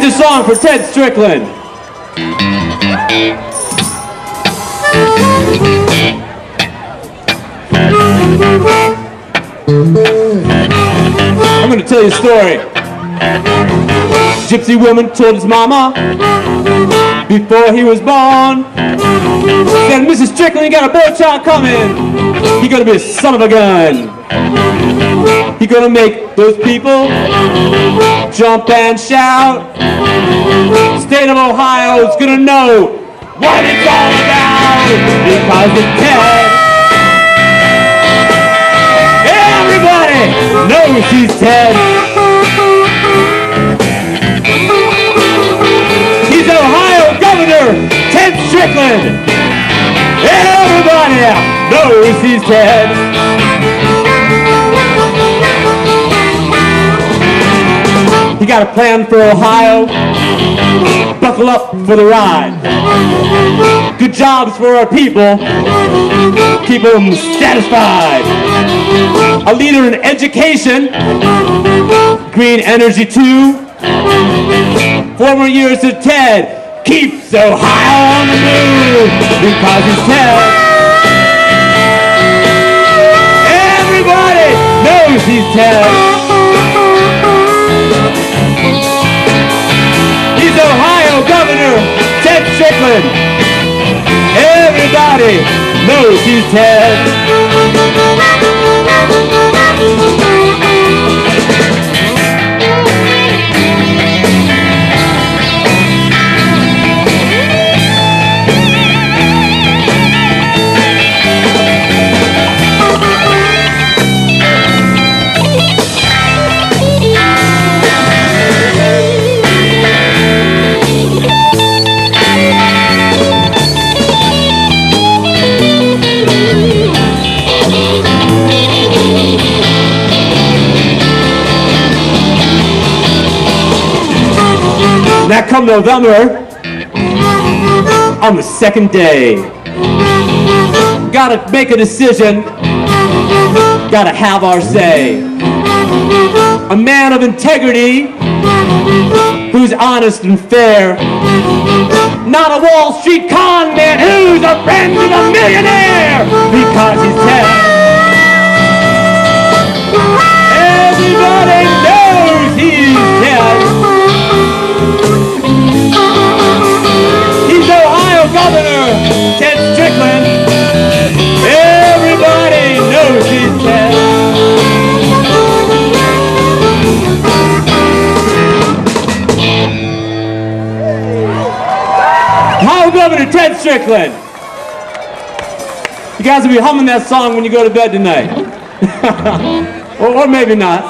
Here's a song for Ted Strickland. I'm to tell you a story. Gypsy woman told his mama before he was born. Said, Mrs. Strickland, got a boy child coming. He gonna be a son of a gun. He gonna make those people jump and shout. State of Ohio is gonna know what it's all about because it's Ted. Everybody knows he's Ted. Strickland. Everybody knows he's Ted. He got a plan for Ohio. Buckle up for the ride. Good jobs for our people. Keep them satisfied. A leader in education. Green energy too. Former years of Ted keeps Ohio on the move because he's Ted. Everybody knows he's Ted. He's Ohio Governor Ted Strickland. Everybody knows he's Ted. Now come November, on the second day, gotta make a decision, gotta have our say. A man of integrity, who's honest and fair, not a Wall Street con man who's a friend of a millionaire, because he's Ted. Governor Ted Strickland. You guys will be humming that song when you go to bed tonight. or, or maybe not.